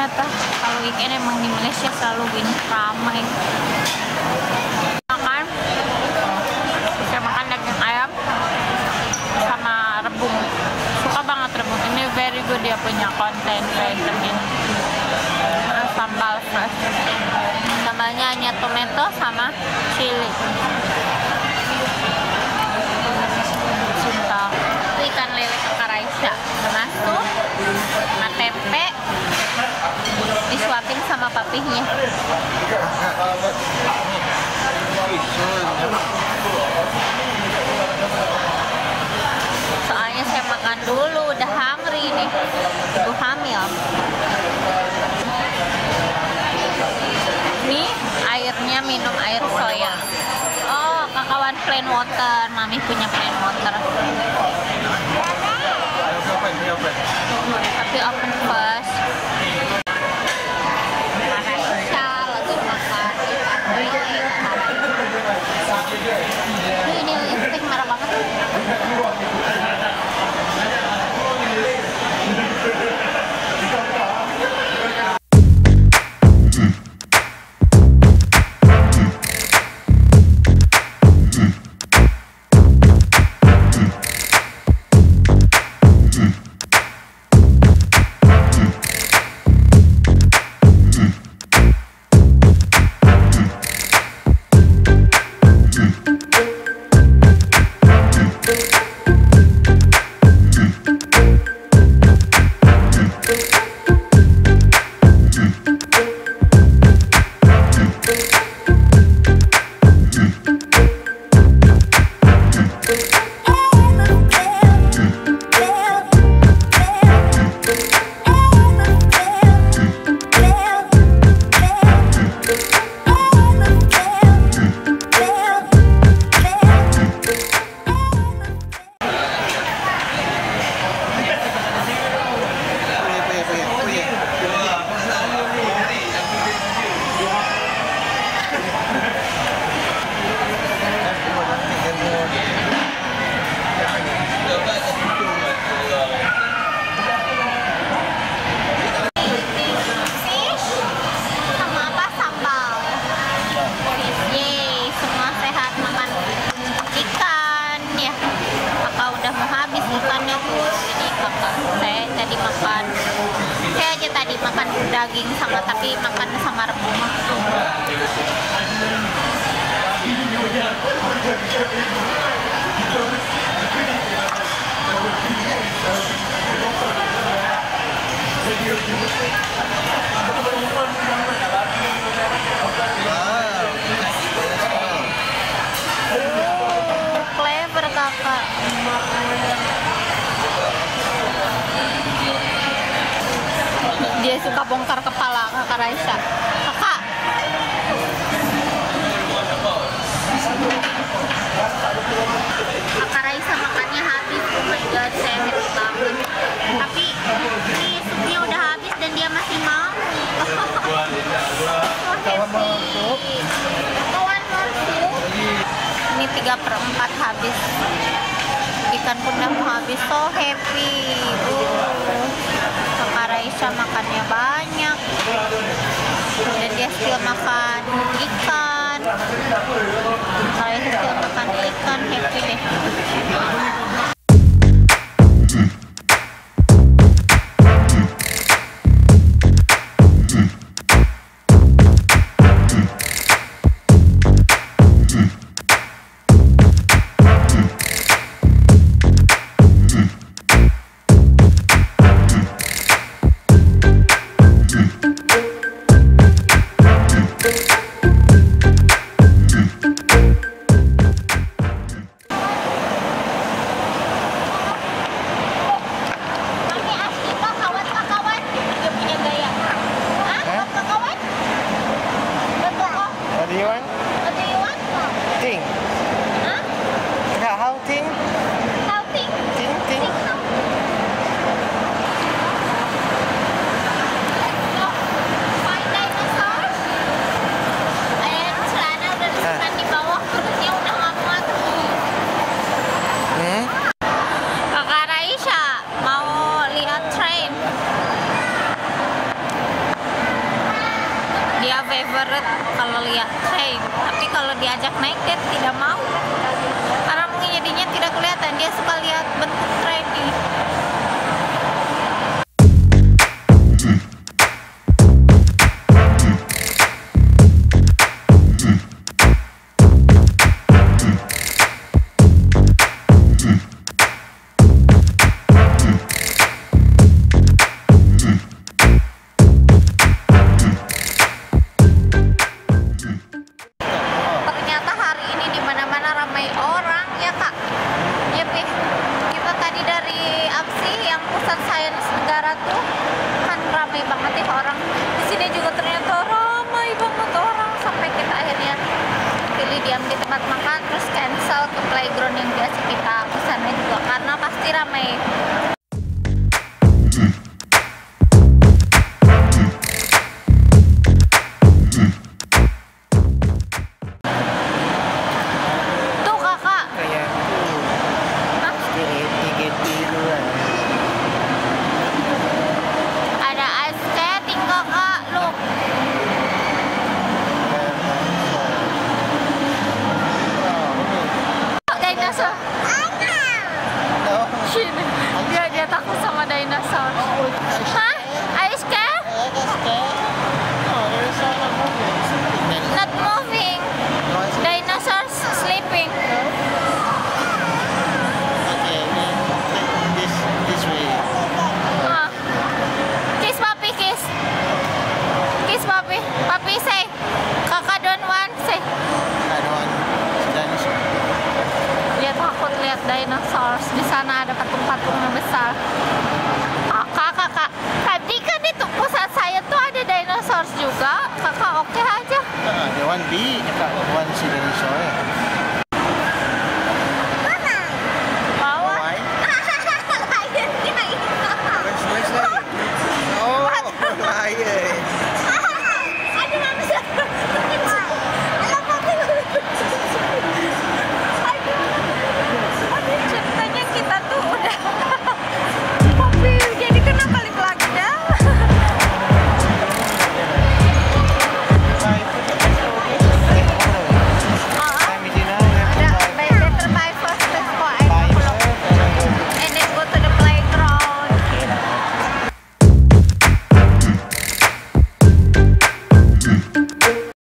ternyata. Kalau weekend emang di Malaysia selalu gini ramai. Makan. Saya makan daging ayam sama rebung. Suka banget rebung. Ini very good dia punya konten vitamin. Sambal fresh. Sambalnya hanya tomato sama chili papihnya soalnya saya makan dulu udah hungry nih. Ibu hamil. Nih airnya minum air soya. Oh kakawan plain water. Mami punya plain water. Tapi open first makan daging sama tapi makan sama rebung bongkar kepala kakak Raisa. Kakak. Kakak Raisa makannya habis. Oh my god saya happy banget. Tapi ini supnya udah habis dan dia masih mau. So happy kawan ini 3 per 4 habis. Ikan pundakmu habis. So happy bisa makannya banyak. Dan dia still makan ikan. Saya still makan ikan happy deh. Continuing.